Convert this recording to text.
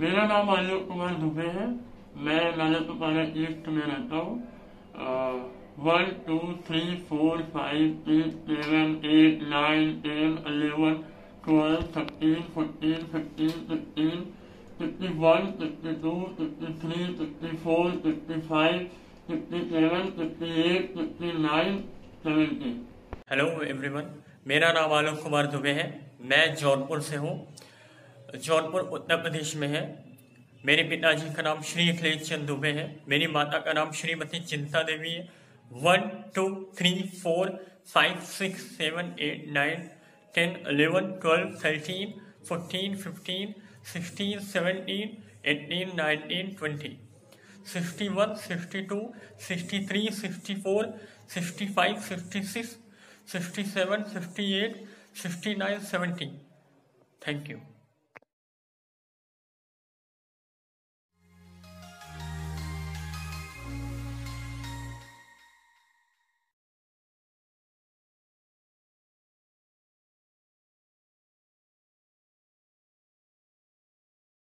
मेरा नाम आलोक कुमार दुबे है। मैं नालापाड़ा ईस्ट में रहता हूँ। One, two, three, four, five, six, seven, eight, nine, ten eleven twelve, thirteen, fourteen, fifteen, sixteen, sixty one, sixty two, sixty three, sixty four, sixty five, sixty seven, sixty eight, sixty nine, seventy. Hello everyone, मेरा नाम आलोक कुमार दुबे है। मैं जौनपुर से हूँ। जौनपुर उत्तर प्रदेश में है। मेरे पिताजी का नाम श्री अखिलेश चंद दुबे है। मेरी माता का नाम श्रीमती चिंता देवी है। One, two, three, four, five, six, seven, eight, nine, ten eleven twelve, thirteen, fourteen, fifteen, sixteen, seventeen, eighteen, nineteen, twenty. Sixty one, sixty two, sixty three, sixty four, sixty five, sixty six, sixty seven, sixty eight sixty nine seventy thank you